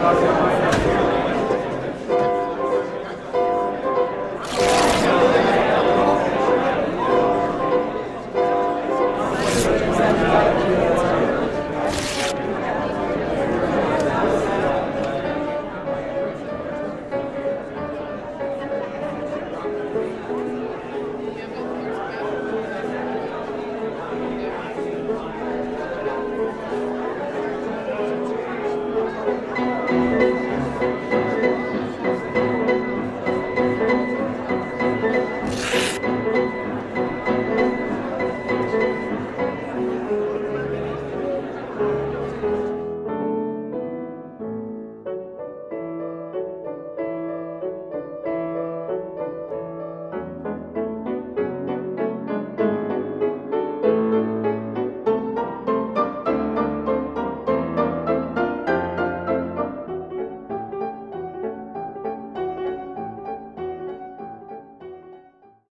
Gracias.